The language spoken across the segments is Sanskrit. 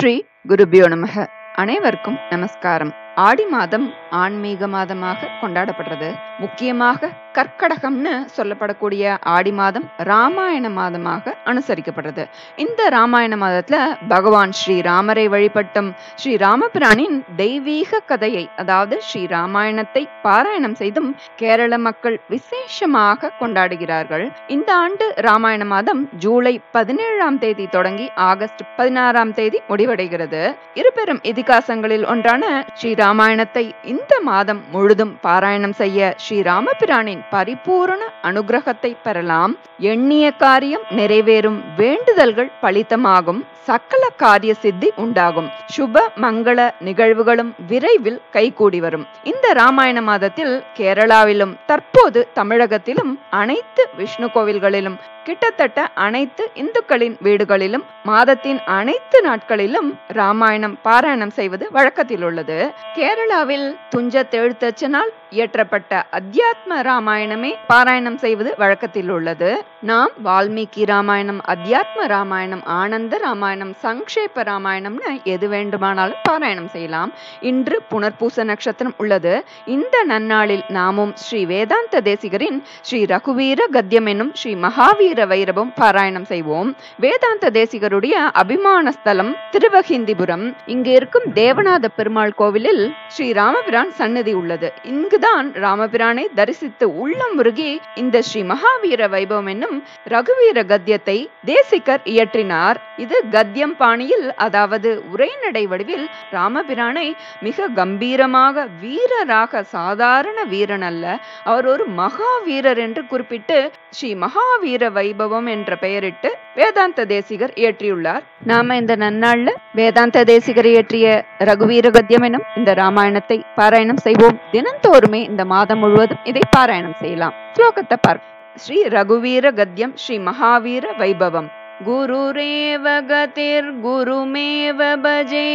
ஸ்ரீ குருபியோ நமக. அனைவருக்கும் நமஸ்காரம். ஆடி மாதம் ஆன்மீக மாதமாக கொண்டாடப்படுறது. முக்கியமாக கற்கடகம்னு சொல்லப்படக்கூடிய ஆடி மாதம் ராமாயண மாதமாக அனுசரிக்கப்படுறது. இந்த ராமாயண மாதத்துல பகவான் ஸ்ரீ ராமரை வழிபட்டும் ஸ்ரீ ராமபிரானின் தெய்வீக கதையை அதாவது ஸ்ரீ ராமாயணத்தை பாராயணம் செய்தும் கேரள மக்கள் விசேஷமாக கொண்டாடுகிறார்கள். இந்த ஆண்டு ராமாயண மாதம் ஜூலை பதினேழாம் தேதி தொடங்கி ஆகஸ்ட் பதினாறாம் தேதி முடிவடைகிறது. இருபெரும் இதிகாசங்களில் ஒன்றான ஸ்ரீராம் ராமாயணத்தை இந்த மாதம் முழுதும் பாராயணம் செய்ய ஸ்ரீ ராமபிரானின் பரிபூரண அனுகிரகத்தை பெறலாம். எண்ணிய காரியம் நிறைவேறும். வேண்டுதல்கள் பலித்தமாகும். சகல காரிய சித்தி உண்டாகும். சுப மங்கள நிகழ்வுகளும் விரைவில் கைகூடி வரும். இந்த ராமாயண மாதத்தில் கேரளாவிலும் தற்போது தமிழகத்திலும் அனைத்து விஷ்ணு கோவில்களிலும் கிட்டத்தட்ட அனைத்து இந்துக்களின் வீடுகளிலும் மாதத்தின் அனைத்து நாட்களிலும் ராமாயணம் பாராயணம் செய்வது வழக்கத்தில் உள்ளது கேரளாவில் துஞ்சத் எழுத்தச்சனால் இயற்றப்பட்ட அத்தியாத்ம ராமாயணமே பாராயணம் செய்வது வழக்கத்தில் உள்ளது. நாம் வால்மீகி ராமாயணம் அத்தியாத்ம ராமாயணம் ஆனந்த ராமாயணம் சங்கேப ராமாயணம்னு எது வேண்டுமானாலும் பாராயணம் செய்யலாம். இன்று புனர்பூச நட்சத்திரம் உள்ளது. இந்த நன்னாளில் நாமும் ஸ்ரீ வேதாந்த தேசிகரின் ஸ்ரீ ரகுவீர கத்தியம் என்னும் ஸ்ரீ மகாவீர வைரவம் பாராயணம் செய்வோம். வேதாந்த தேசிகருடைய அபிமான ஸ்தலம் திருவஹிந்திபுரம் இங்கு இருக்கும் தேவநாத பெருமாள் கோவிலில் ஸ்ரீ ராமபிரான் சன்னதி உள்ளது. பிறகுதான் ராமபிரானை தரிசித்து உள்ளம் உருகி இந்த ஸ்ரீ மகாவீர வைபவம் என்னும் ரகுவீர கத்தியத்தை தேசிகர் இயற்றினார். இது கத்தியம் பாணியில் அதாவது உரைநடை வடிவில் ராமபிரானை மிக கம்பீரமாக வீரராக சாதாரண வீரன் அல்ல அவர் ஒரு மகாவீரர் என்று குறிப்பிட்டு ஸ்ரீ மகாவீர வைபவம் என்ற பெயரிட்டு வேதாந்த தேசிகர் இயற்றியுள்ளார். நாம இந்த நன்னாள்ல வேதாந்த தேசிகர் இயற்றிய ரகுவீர கத்தியம் எனும் இந்த ராமாயணத்தை பாராயணம் செய்வோம். தினந்தோறும் இந்த மாதம் முழுவதும் இதை பாராயணம் செய்யலாம் ஸ்லோகத்தை பார்ப்போம் ஸ்ரீ ரகுவீர கத்தியம் ஸ்ரீ மகாவீர வைபவம் गुरुरेव गतिर्गुरुमेव भजे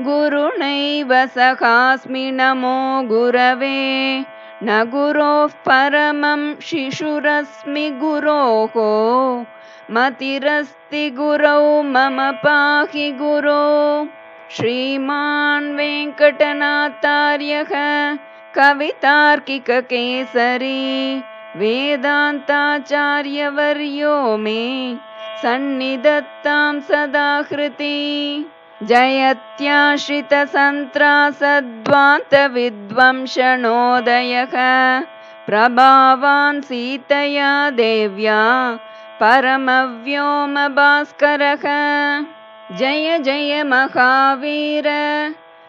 गुरुणैव सखास्मि नमो गुरवे न गुरोः परमं शिशुरस्मि गुरोः मतिरस्ति गुरौ मम पाहि गुरो श्रीमान् वेङ्कटनाथार्यः कवितार्किककेसरी वेदान्ताचार्यवर्यो मे सन्निधत्तां सदा हृति जयत्याश्रितसन्त्रासद्वान्तविद्वंशनोदयः प्रभावान् सीतया देव्या परमव्योमभास्करः। जय जय महावीर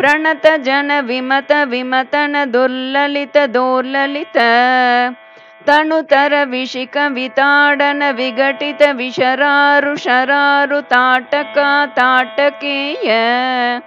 दिवाकर दिविशदतिपति रण सहचरण चतुर दशरथ चरमऋण विमोचन कोसलसुता कुमार भावकञ्चुकित कारणाकार कौमार केलि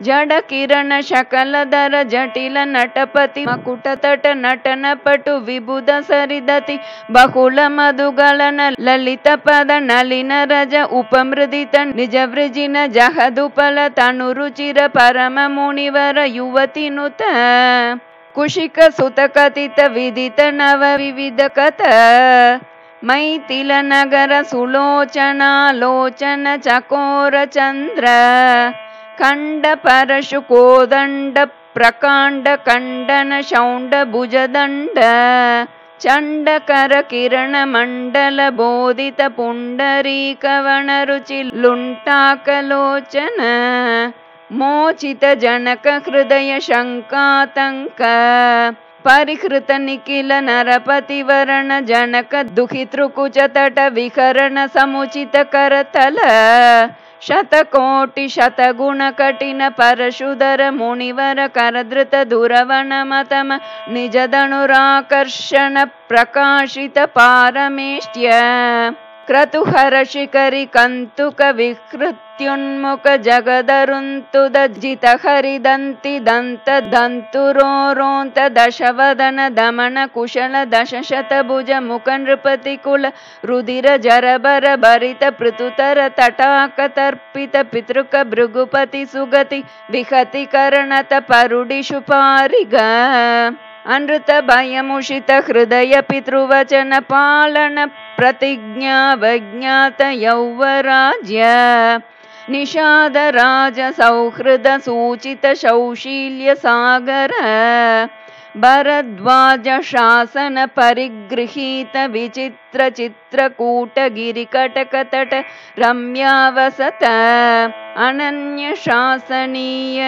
ಜಡ ಕಿರಣ ಶಕಲಧರ ಜಟಿಲ ನಟಪತಿ ಮಕುಟ ತಟ ನಟನ ಪಟು ವಿಭುಧ ಸರಿದತಿ ಬಹುಳ ಮಧುಗಳನ ಲಲಿತ ಪದ ನಲಿನ ರಜ ಉಪಮೃದಿತ ನಿಜ ವೃಜಿನ ಜಹದುಪಲ ತನು ರುಚಿರ ಪರಮ ಮುನಿವರ ಯುವತಿ ನುತ ಕುಶಿಕ ಸುತ ಕಥಿತ ವಿದಿತ ನವ ವಿವಿಧ ಕಥ ಮೈತಿಲ ನಗರ ಸುಲೋಚನಾ ಲೋಚನ ಚಕೋರ ಚಂದ್ರ खण्डपरशुकोदण्डप्रकाण्डकण्डनशौण्डभुजदण्ड चण्डकरकिरणमण्डलबोधितपुण्डरीकवणरुचिलुण्टाकलोचन मोचितजनकहृदयशङ्कातङ्क प्रकाण्ड परिहृतनिखिल नरपतिवरण जनक दुखितृकुच विहरण समुचित करतल शतकोटिशतगुणकटिनपरशुधर मुनिवर करधृतदुरवनमतं निजधनुराकर्षण क्रतुहरषिखरि कतुकविकृत्युन्मुख जगदरुन्तुद दशवदन दमन कुशल दशशतभुज मुकनृपतिकुल रुधिर जरबर भरित पृथुतर तटाक पितृक भृगुपति सुगति विहति कर्णत परुडिषुपरि ग अनृतभयमुषितहृदय पितृवचनपालनप्रतिज्ञावज्ञातयौवराज्य निषादराजसौहृदसूचितशौशील्यसागर। भरद्वाज शासनपरिगृहीतविचित्रचित्रकूटगिरिकटकतट रम्यावसत। अनन्यशासनीय।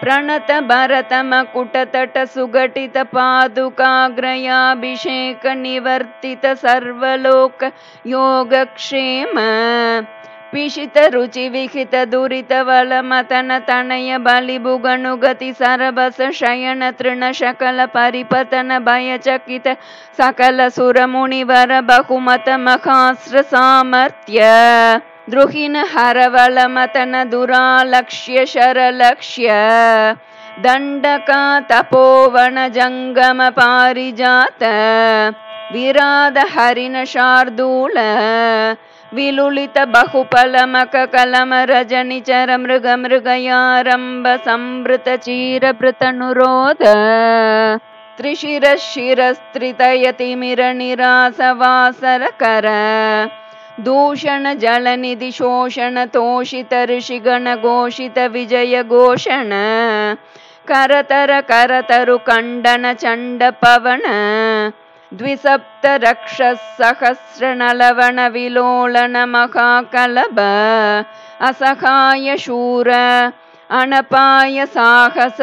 प्रणत भरत मकुटतटसुघटितपादुकाग्रयाभिषेकनिवर्तित सर्वलोकयोगक्षेम पिषितरुचिविखित दुरितवलमतन तनय बलिभुगनुगति सरबस शयनतृणशकल परिपतन भयचकित सकलसुरमुनिवर बहुमत मखास्त्रसामर्थ्य द्रुहिण हरवलमतन दुरालक्ष्य शरलक्ष्य दण्डका तपोवनजङ्गमपारिजात विराधहरिणशार्दूल विलुलित बहुपलमककलमरजनिचर मृगमृगयारम्भसम्भृतचीरभृतनुरोध संवृत चीरभृतनुरोध त्रिशिरशिरस्त्रितयतिमिरनिरासवासरकर दूषण जलनिधि शोषण तोषित ऋषिगणघोषितविजयघोषण करतर करतरुकण्डन चण्ड पवन। द्विसप्तरक्षसहस्र न लवण विलोलन महाकलभ असहाय शूर अणपाय महितमहामृतदर्शनमुदितमैथिली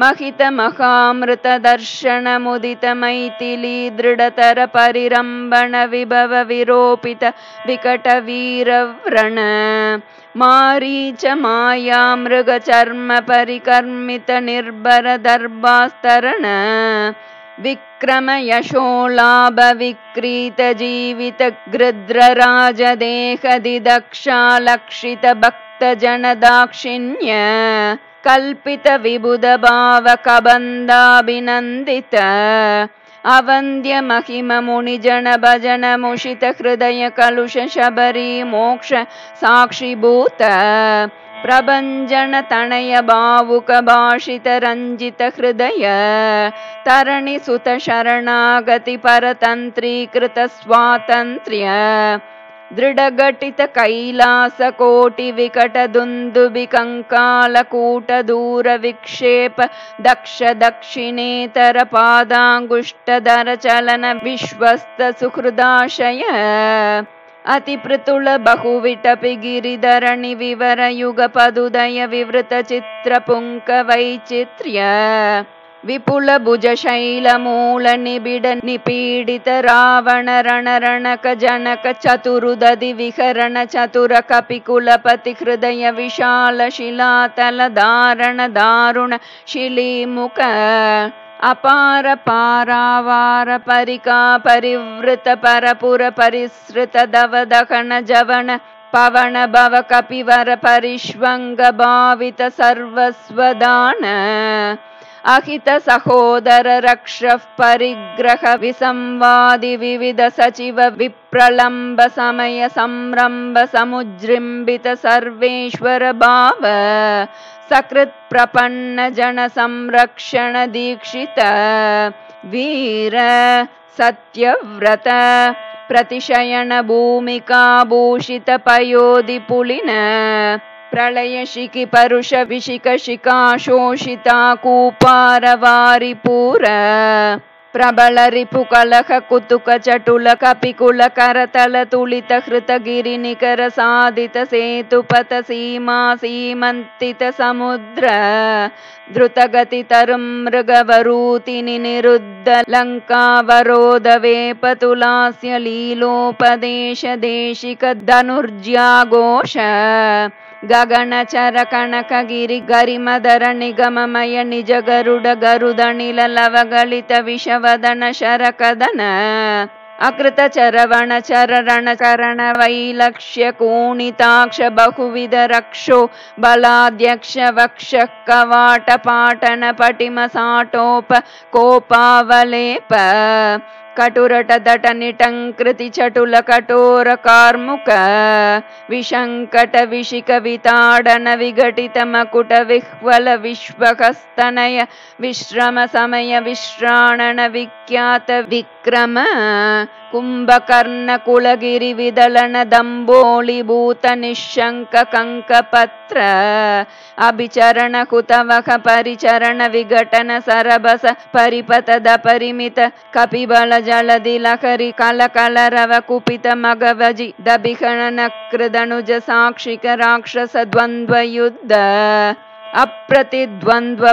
महितमहामृतदर्शनमुदितमैथिली दृढतरपरिरम्बणविभवविरोपितविकटवीरव्रण मारीच मायामृगचर्म परिकर्मितनिर्भरदर्भास्तरण विक्रमयशो जन कल्पितविबुधभावकबन्दाभिनन्दित कल्पितविबुधभावकबन्धाभिनन्दित। अवन्द्यमहिममुनिजन भजनमुषितहृदय कलुषशबरी मोक्षसाक्षिभूत प्रभञ्जनतणय भावुकभाषितरञ्जितहृदय तरणिसुतशरणागतिपरतन्त्रीकृतस्वातन्त्र्य। दृढघटितकैलासकोटिविकटदुन्दुबिकङ्कालकूटदूरविक्षेप दक्ष दक्षिणेतरपादाङ्गुष्टधरचलन विश्वस्तसुहृदाशय अतिपृतुल बहुविटपि गिरिधरणि विवरयुगपदुदय विवृतचित्रपुङ्कवैचित्र्य विपुलभुजशैलमूलनिबिडनिपीडितरावणरणरणरणक जनक विहरण चतुर कपिकुलपतिहृदय विशालशिलातलधारण दारुण शिलीमुख अपारपारावार परिकापरिवृत परपुरपरिसृत दवदखन जवन पवन भव कपिवरपरिष्वङ्गभावितसर्वस्वदान अहित सहोदर रक्ष परिग्रह विसंवादि विविध सचिव विप्रलम्ब समय संरम्भ समुजृम्बित सर्वेश्वर भाव सकृत्प्रपन्नजन संरक्षण दीक्षित वीर सत्यव्रत प्रतिशयण भूमिकाभूषित पयोदिपुलिन प्रलयशिखि परुषविशिकशिकाशोषिता कूपारवारिपूर। प्रबल रिपुकलहकुतुकचटुलकपिकुलकरतलतुलितहृतगिरिनिकरसाधितसेतुपथसीमासीमन्तितसमुद्र द्रुतगतितरुमृगवरूतिनिरुद्धलङ्कावरोदवेपतुलास्य लीलोपदेशदेशिक धनुर्जाघोष गरिमदर निगममय निज गरुड गरुदनिल लवगलित विषवदन शरकदन अकृत चरण बहुविध रक्षो बलाध्यक्ष वक्ष कवाट पाटन पटिम साटोप कोपावलेप कटुरट दट निटङ्कृति चटुल कठोर कार्मुक विशङ्कट विशिक विताडन विघटित मकुट विह्वल विश्वकस्तनय विश्रम समय विश्राणन विख्यात विक्रम कुम्भकर्ण कुलगिरि विदलन दम्बोलिभूत निःशङ्क कङ्कपत्र अभिचरण परिमित कपिबल कल कलरव कुपित मगवजि कृदनुज साक्षिक राक्षस द्वन्द्वयुद्ध अप्रतिद्वन्द्व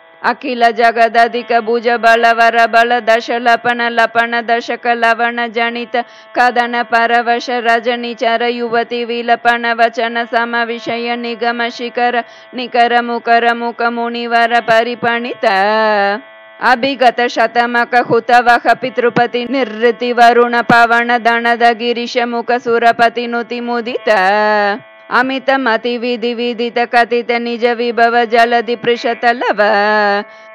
अखिल जगदधिक भुज बल वर बल दश लपन लपन दशक लवण जनित कदन परवश रजनि चर युवति विलपन वचन सम विषय निगम शिखर निकर मुकर मुख मुनिवर परिपणित अभिगत शतमक हुतवह पितृपति निर्ऋति वरुण पवन दणद गिरिश मुख सुरपति नुति मुदित अमित मति विधि विदित कथित निज विभव जलधि पृषत लव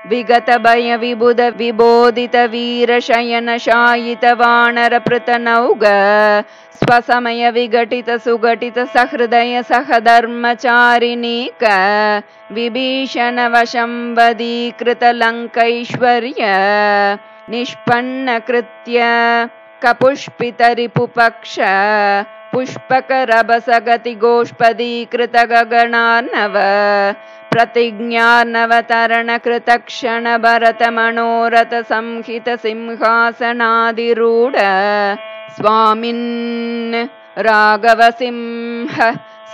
विगत भय विबुध विबोधित वीर शयन शायित वानर पृत नौग स्वसमय विघटित सुघटित सहृदय सहधर्मचारिणीक विभीषण वशम्बदीकृत लङ्कैश्वर्य पुष्पकरभसगति गोष्पदीकृत गगणार्णव प्रतिज्ञार्णवतरण कृतक्षण भरत मनोरथ संहित सिंहासनादिरूढ स्वामिन् राघव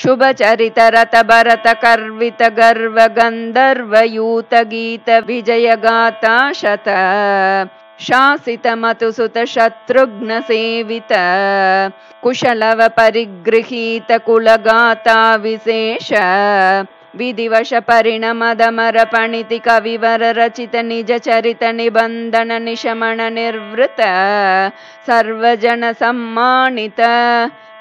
मणिगण किरण निकर नीराजित चरण राजीव दिव्य भौमायोध्यादिदैवत पितृवद कुपित परशुधर मुनि विहित नृपहणन कदन पूर्वकाल प्रभव शतगुण प्रतिष्ठापित धार्मिक राजवंश शुभ चरित रथ भरत कर्वित गर्व गन्धर्व गीत विजय गाता शत। शासित मतुसुत शत्रुघ्न सेवित कुशलव परिगृहीत कुलगाता विशेष विधिवश परिणमदमर पणिति कविवर रचित निज चरित निबन्धन निशमन निर्वृत सर्वजन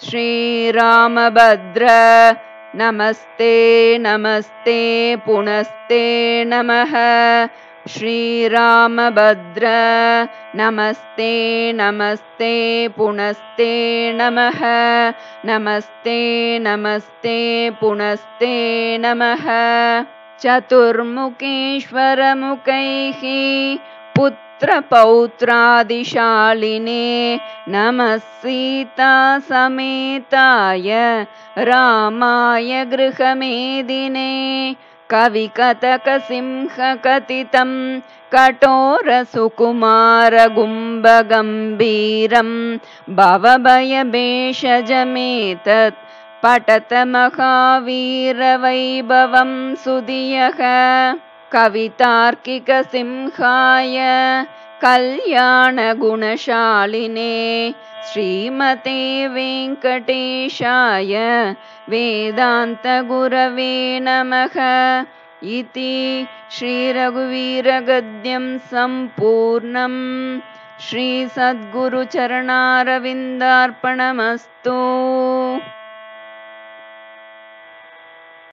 श्रीरामभद्र। नमस्ते नमस्ते पुनस्ते नमः। श्रीरामभद्र। नमस्ते नमस्ते पुनस्ते नमः। नमस्ते नमस्ते पुनस्ते नमः। चतुर्मुखेश्वरमुखैः पुत्रपौत्रादिशालिने नमः सीतासमेताय रामाय गृहमेदिने कविकतकसिंहकथितं कठोरसुकुमारगुम्बगम्भीरं भवभयभेषजमेतत् पठत महावीरवैभवं सुधियः कवितार्किकसिंहाय कल्याणगुणशालिने श्रीमते वेङ्कटेशाय वेदान्तगुरवे नमः इति श्रीरघुवीरगद्यं सम्पूर्णम् श्रीसद्गुरुचरणारविन्दार्पणमस्तु